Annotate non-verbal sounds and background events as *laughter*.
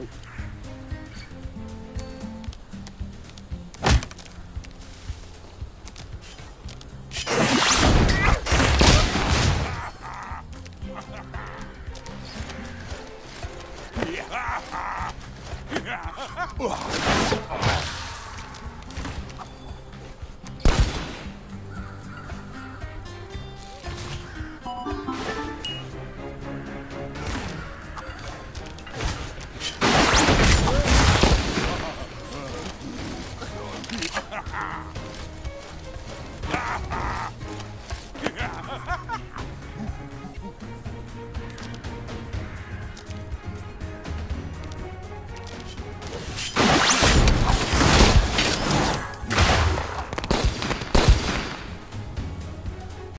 Ugh. *laughs* *laughs* 啊。